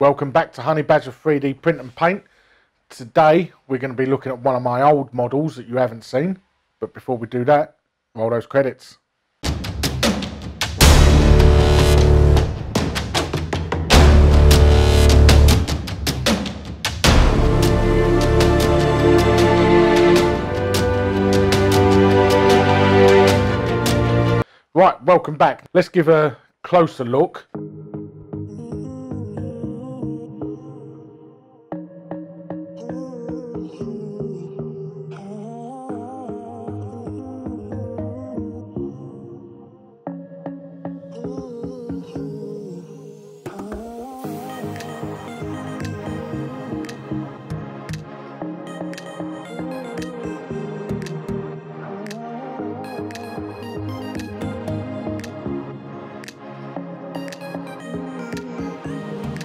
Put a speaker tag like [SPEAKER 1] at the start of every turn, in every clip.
[SPEAKER 1] Welcome back to Honey Badger 3D Print and Paint. Today we're going to be looking at one of my old models that you haven't seen. But before we do that, roll those credits. Right, welcome back. Let's give a closer look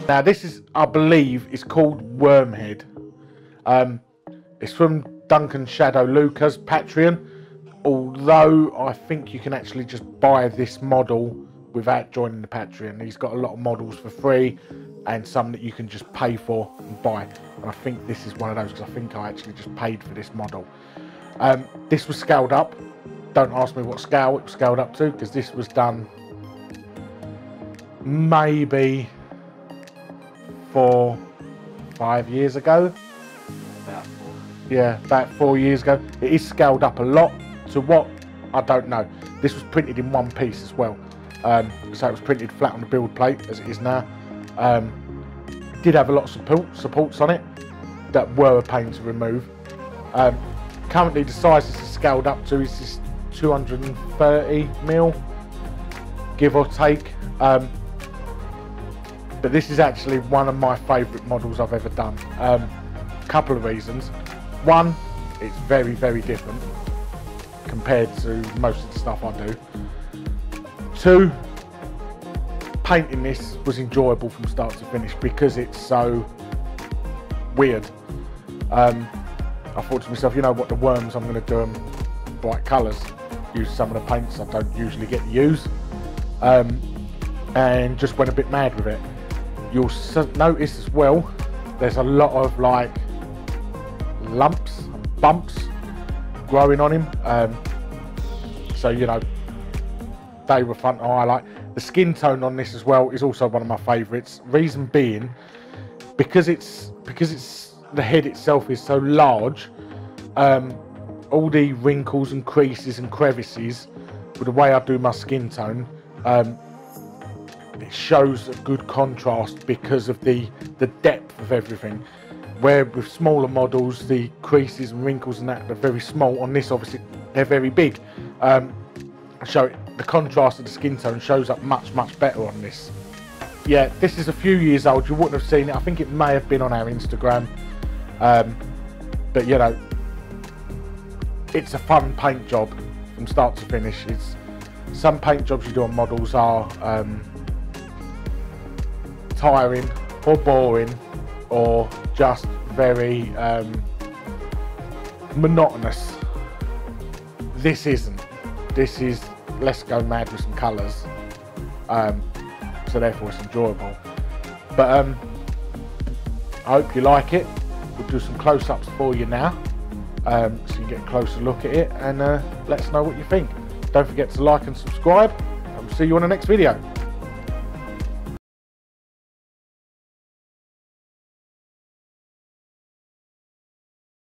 [SPEAKER 1] Now this is, I believe, is called Wormhead. Um, it's from Duncan Shadow Louca's Patreon. Although I think you can actually just buy this model without joining the Patreon. He's got a lot of models for free and some that you can just pay for and buy. And I think this is one of those because I think I actually just paid for this model. Um, this was scaled up. Don't ask me what scale it was scaled up to because this was done maybe four, five years ago.
[SPEAKER 2] About four.
[SPEAKER 1] Yeah, about four years ago. It is scaled up a lot to what I don't know. This was printed in one piece as well. Um, so it was printed flat on the build plate as it is now. Um, did have a lot of support, supports on it that were a pain to remove. Um, currently the size this is scaled up to is 230 mil, give or take. Um, but this is actually one of my favourite models I've ever done. A um, couple of reasons. One, it's very, very different compared to most of the stuff I do. Two, painting this was enjoyable from start to finish because it's so weird. Um, I thought to myself, you know what, the worms, I'm going to do them bright colours. Use some of the paints I don't usually get to use. Um, and just went a bit mad with it. You'll notice as well there's a lot of like lumps and bumps growing on him. Um, so you know they were fun to highlight the skin tone on this as well is also one of my favorites. Reason being because it's because it's the head itself is so large um, all the wrinkles and creases and crevices with the way I do my skin tone um, it shows a good contrast because of the the depth of everything. Where with smaller models the creases and wrinkles and that are very small. On this obviously they're very big. Um, so the contrast of the skin tone shows up much much better on this. Yeah this is a few years old. You wouldn't have seen it. I think it may have been on our Instagram. Um, but you know it's a fun paint job from start to finish it's some paint jobs you do on models are um, tiring or boring or just very um, monotonous. This isn't. This is let's go mad with some colours. Um, so therefore it's enjoyable. But um, I hope you like it. We'll do some close-ups for you now. Um, so you get a closer look at it and uh, let us know what you think. Don't forget to like and subscribe. And we'll see you on the next video.